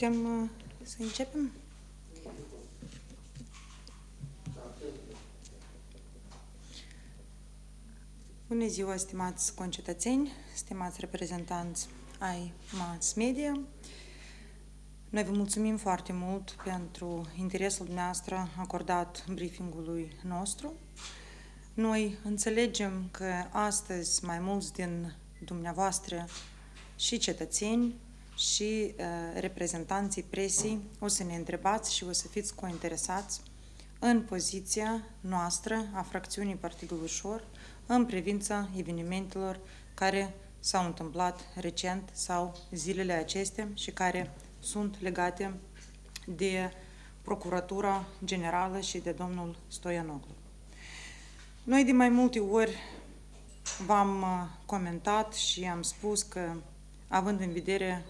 Putem uh, să începem? Bună ziua, stimați concetățeni, stimați reprezentanți ai mass media. Noi vă mulțumim foarte mult pentru interesul dumneavoastră acordat briefingului nostru. Noi înțelegem că astăzi mai mulți din dumneavoastră și cetățeni și uh, reprezentanții presii o să ne întrebați și o să fiți cointeresați în poziția noastră a fracțiunii Partidul Ușor în privința evenimentelor care s-au întâmplat recent sau zilele acestea și care sunt legate de Procuratura Generală și de domnul Stoianoglu. Noi de mai multe ori v-am uh, comentat și am spus că, având în vedere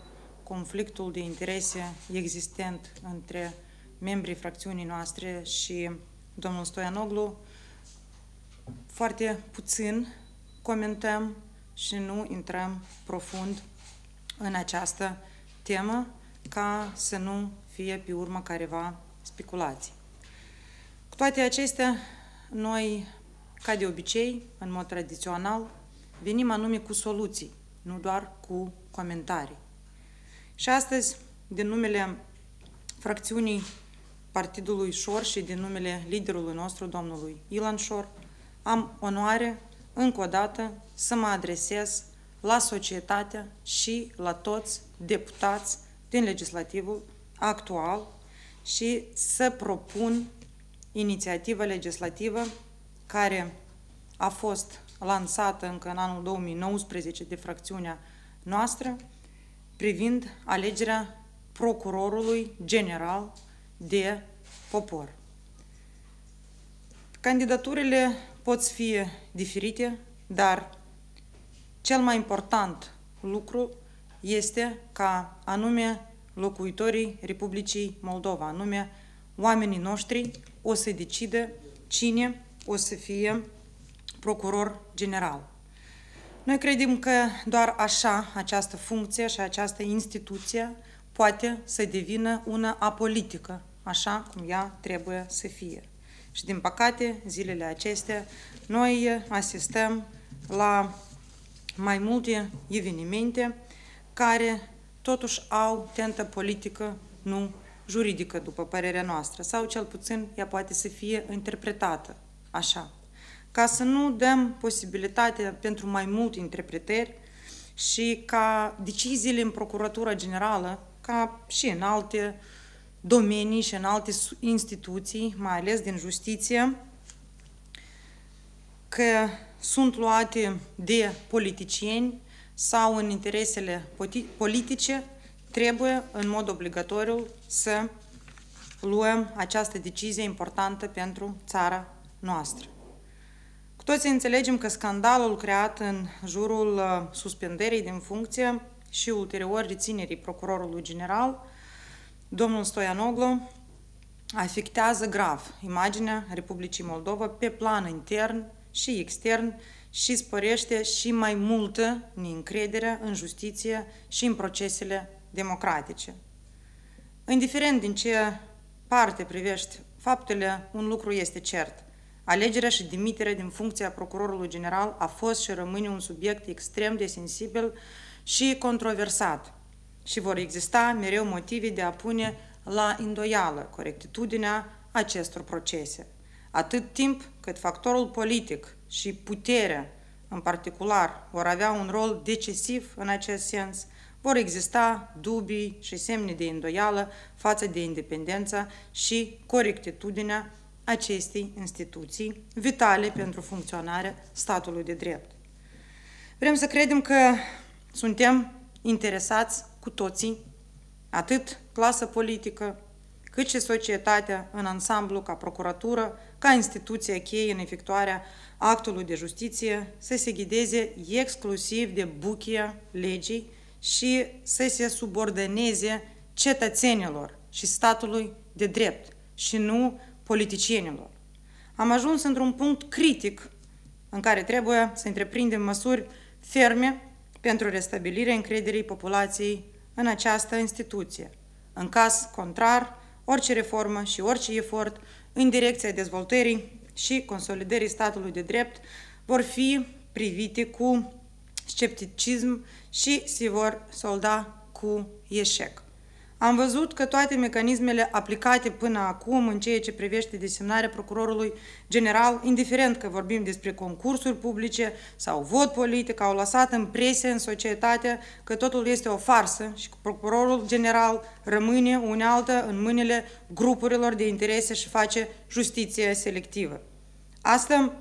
conflictul de interese existent între membrii fracțiunii noastre și domnul Stoianoglu, foarte puțin comentăm și nu intrăm profund în această temă ca să nu fie pe urmă careva speculații. Cu toate acestea, noi, ca de obicei, în mod tradițional, venim anume cu soluții, nu doar cu comentarii. Și astăzi, din numele fracțiunii Partidului Șor și din numele liderului nostru, domnului Ilan Șor, am onoare, încă o dată, să mă adresez la societate și la toți deputați din legislativul actual și să propun inițiativă legislativă care a fost lansată încă în anul 2019 de fracțiunea noastră privind alegerea procurorului general de popor. Candidaturile pot fi diferite, dar cel mai important lucru este ca anume locuitorii Republicii Moldova, anume oamenii noștri, o să decide cine o să fie procuror general. Noi credem că doar așa această funcție și această instituție poate să devină una apolitică, așa cum ea trebuie să fie. Și din păcate, zilele acestea, noi asistăm la mai multe evenimente care totuși au tentă politică, nu juridică, după părerea noastră, sau cel puțin ea poate să fie interpretată așa. Ca să nu dăm posibilitatea pentru mai multe interpretări și ca deciziile în Procuratura Generală, ca și în alte domenii și în alte instituții, mai ales din justiție, că sunt luate de politicieni sau în interesele politice, trebuie în mod obligatoriu să luăm această decizie importantă pentru țara noastră. Cu toții înțelegem că scandalul creat în jurul uh, suspendării din funcție și ulterior reținerii procurorului general, domnul Stoianoglu, afectează grav imaginea Republicii Moldova pe plan intern și extern și sporește și mai multă neîncredere în justiție și în procesele democratice. Indiferent din ce parte privești faptele, un lucru este cert. Alegerea și demiterea din funcția procurorului general a fost și rămâne un subiect extrem de sensibil și controversat și vor exista mereu motive de a pune la îndoială corectitudinea acestor procese. Atât timp cât factorul politic și puterea în particular vor avea un rol decisiv în acest sens, vor exista dubii și semne de îndoială față de independența și corectitudinea acestei instituții vitale pentru funcționarea statului de drept. Vrem să credem că suntem interesați cu toții, atât clasă politică, cât și societatea în ansamblu ca procuratură, ca instituție cheie în efectuarea actului de justiție, să se ghideze exclusiv de buchia legii și să se subordoneze cetățenilor și statului de drept și nu politicienilor. Am ajuns într-un punct critic în care trebuie să întreprindem măsuri ferme pentru restabilirea încrederii populației în această instituție, În caz contrar, orice reformă și orice efort în direcția dezvoltării și consolidării statului de drept vor fi privite cu scepticism și se vor solda cu eșec. Am văzut că toate mecanismele aplicate până acum în ceea ce privește desemnarea procurorului general, indiferent că vorbim despre concursuri publice sau vot politic, au lăsat impresia în societate că totul este o farsă și că procurorul general rămâne unealtă în mâinile grupurilor de interese și face justiție selectivă. Asta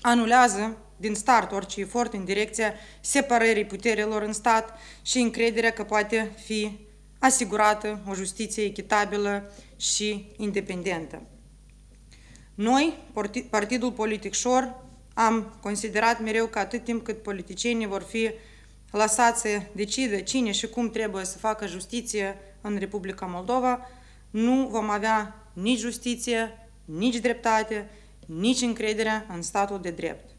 anulează din start orice efort în direcția separării puterilor în stat și încrederea că poate fi asigurată o justiție echitabilă și independentă. Noi, Partidul Politic Șor, am considerat mereu că atât timp cât politicienii vor fi lăsați să decidă cine și cum trebuie să facă justiție în Republica Moldova, nu vom avea nici justiție, nici dreptate, nici încrederea în statul de drept.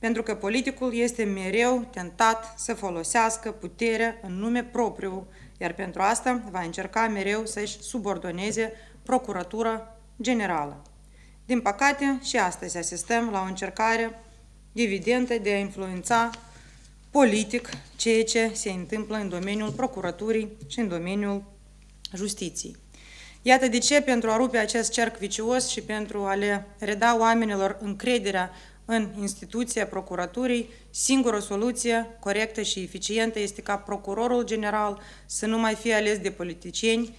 Pentru că politicul este mereu tentat să folosească puterea în nume propriu iar pentru asta va încerca mereu să-și subordoneze Procuratura Generală. Din păcate, și astăzi asistăm la o încercare evidentă de a influența politic ceea ce se întâmplă în domeniul procuraturii și în domeniul justiției. Iată de ce, pentru a rupe acest cerc vicios și pentru a le reda oamenilor încrederea în instituția procuraturii, singura soluție corectă și eficientă este ca procurorul general să nu mai fie ales de politicieni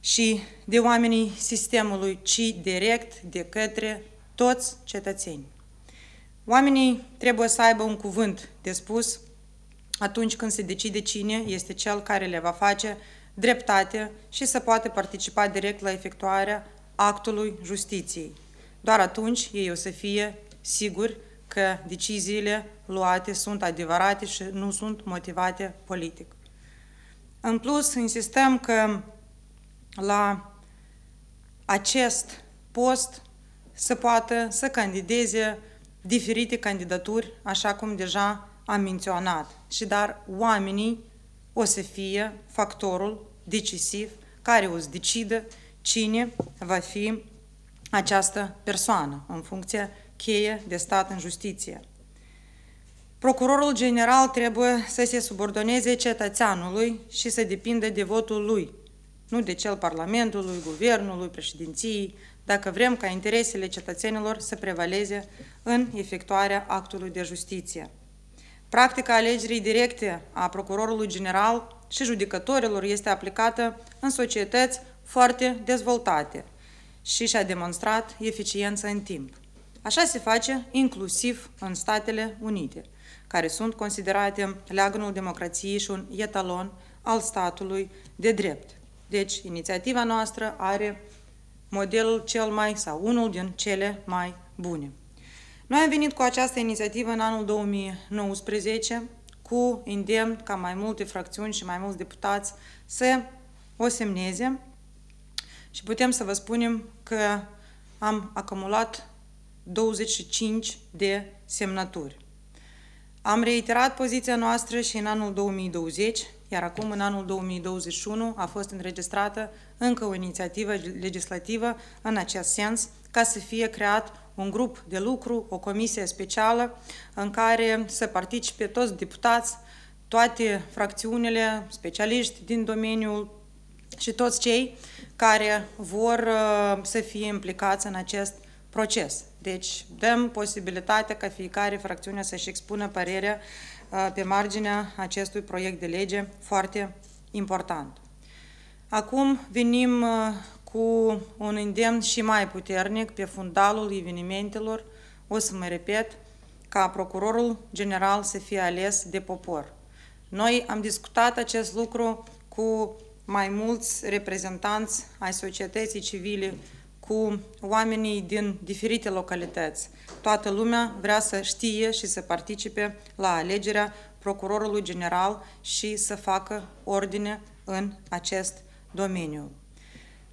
și de oamenii sistemului, ci direct de către toți cetățenii. Oamenii trebuie să aibă un cuvânt de spus atunci când se decide cine este cel care le va face dreptate și să poată participa direct la efectuarea actului justiției. Doar atunci ei o să fie sigur că deciziile luate sunt adevărate și nu sunt motivate politic. În plus, insistăm că la acest post să poată să candideze diferite candidaturi, așa cum deja am menționat. Și dar oamenii o să fie factorul decisiv care o să decidă cine va fi această persoană în funcție cheie de stat în justiție. Procurorul general trebuie să se subordoneze cetățeanului și să depindă de votul lui, nu de cel Parlamentului, Guvernului, președinției, dacă vrem ca interesele cetățenilor să prevaleze în efectuarea actului de justiție. Practica alegerii directe a procurorului general și judecătorilor este aplicată în societăți foarte dezvoltate și și-a demonstrat eficiență în timp. Așa se face inclusiv în Statele Unite, care sunt considerate leagănul democrației și un etalon al statului de drept. Deci, inițiativa noastră are modelul cel mai sau unul din cele mai bune. Noi am venit cu această inițiativă în anul 2019 cu îndemn ca mai multe fracțiuni și mai mulți deputați să o semneze și putem să vă spunem că am acumulat 25 de semnături. Am reiterat poziția noastră și în anul 2020, iar acum în anul 2021 a fost înregistrată încă o inițiativă legislativă în acest sens, ca să fie creat un grup de lucru, o comisie specială în care să participe toți deputați, toate fracțiunile, specialiști din domeniul și toți cei care vor uh, să fie implicați în acest proces. Deci dăm posibilitatea ca fiecare fracțiune să-și expună părerea uh, pe marginea acestui proiect de lege foarte important. Acum venim uh, cu un îndemn și mai puternic pe fundalul evenimentelor, o să mă repet, ca procurorul general să fie ales de popor. Noi am discutat acest lucru cu mai mulți reprezentanți ai societății civile cu oamenii din diferite localități. Toată lumea vrea să știe și să participe la alegerea procurorului general și să facă ordine în acest domeniu.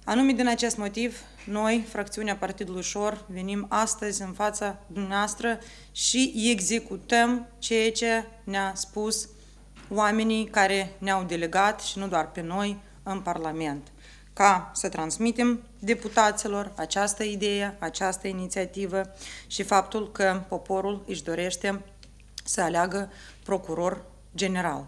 Anume din acest motiv, noi, fracțiunea Partidului Șor, venim astăzi în fața dumneavoastră și executăm ceea ce ne-a spus oamenii care ne-au delegat și nu doar pe noi în Parlament, ca să transmitem deputaților această idee, această inițiativă și faptul că poporul își dorește să aleagă procuror general.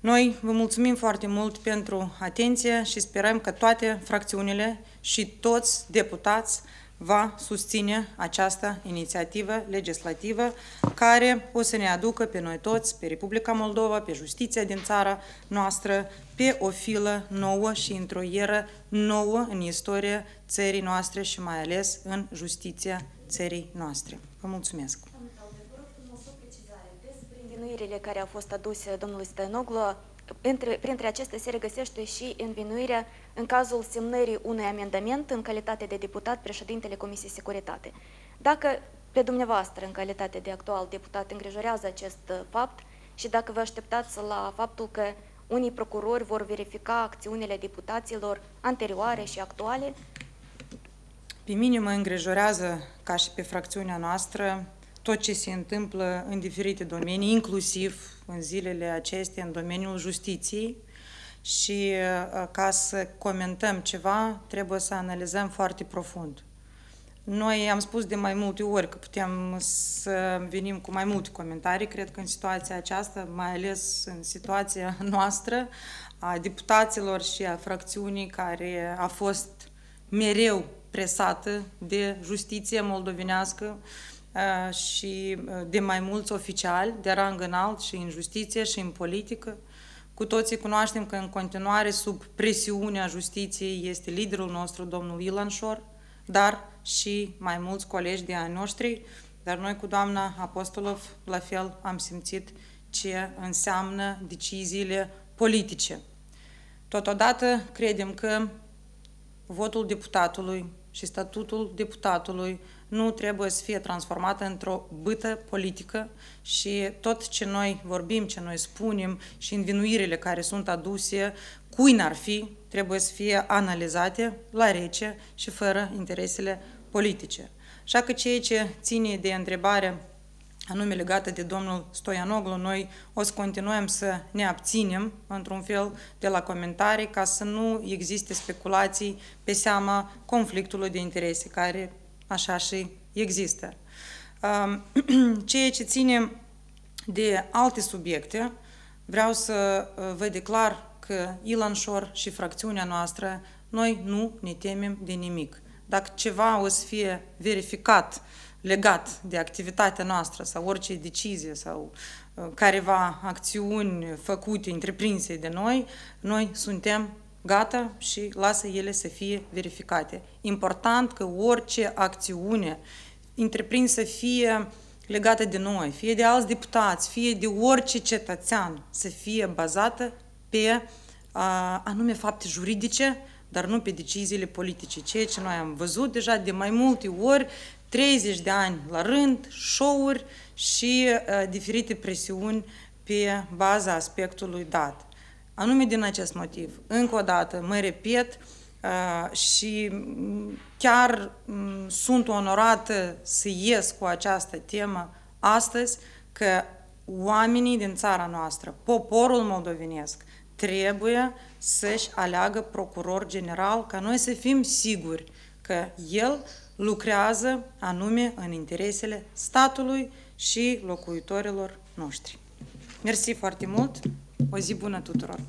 Noi vă mulțumim foarte mult pentru atenție și sperăm că toate fracțiunile și toți deputați va susține această inițiativă legislativă care o să ne aducă pe noi toți, pe Republica Moldova, pe justiția din țara noastră, pe o filă nouă și într-o eră nouă în istoria țării noastre și mai ales în justiția țării noastre. Vă mulțumesc! învinuirile care au fost aduse domnului Stănoglu, între, printre acestea se regăsește și învinuirea în cazul semnării unui amendament în calitate de deputat președintele Comisiei Securitate. Dacă pe dumneavoastră, în calitate de actual deputat, îngrijorează acest uh, fapt și dacă vă așteptați la faptul că unii procurori vor verifica acțiunile deputaților anterioare și actuale? Pe mine mă îngrijorează, ca și pe fracțiunea noastră, tot ce se întâmplă în diferite domenii, inclusiv în zilele acestea în domeniul justiției și uh, ca să comentăm ceva, trebuie să analizăm foarte profund. Noi am spus de mai multe ori că putem să venim cu mai multe comentarii, cred că în situația aceasta, mai ales în situația noastră, a deputaților și a fracțiunii care a fost mereu presată de justiție moldovenească, Uh, și uh, de mai mulți oficiali de rang înalt și în justiție și în politică. Cu toții cunoaștem că în continuare sub presiunea justiției este liderul nostru, domnul Ilan Șor, dar și mai mulți colegi de ai noștri, dar noi cu doamna Apostolov la fel am simțit ce înseamnă deciziile politice. Totodată credem că votul deputatului și statutul deputatului nu trebuie să fie transformată într-o bâtă politică și tot ce noi vorbim, ce noi spunem și învinuirile care sunt aduse, cui n-ar fi, trebuie să fie analizate la rece și fără interesele politice. Așa că ceea ce ține de întrebare anume legată de domnul Stoianoglu, noi o să continuăm să ne abținem, într-un fel, de la comentarii, ca să nu existe speculații pe seama conflictului de interese, care așa și există. Ceea ce ține de alte subiecte, vreau să uh, vă declar că Ilan Șor și fracțiunea noastră, noi nu ne temem de nimic. Dacă ceva o să fie verificat legat de activitatea noastră sau orice decizie sau uh, careva acțiuni făcute, întreprinse de noi, noi suntem gata și lasă ele să fie verificate. Important că orice acțiune întreprinsă fie legată de noi, fie de alți deputați, fie de orice cetățean, să fie bazată pe a, anume fapte juridice, dar nu pe deciziile politice. Ceea ce noi am văzut deja de mai multe ori, 30 de ani la rând, show-uri și a, diferite presiuni pe baza aspectului dat. Anume din acest motiv, încă o dată, mă repet, și chiar sunt onorată să ies cu această temă astăzi, că oamenii din țara noastră, poporul moldovenesc, trebuie să-și aleagă procuror general, ca noi să fim siguri că el lucrează anume în interesele statului și locuitorilor noștri. Mersi foarte mult! O zi bună tuturor!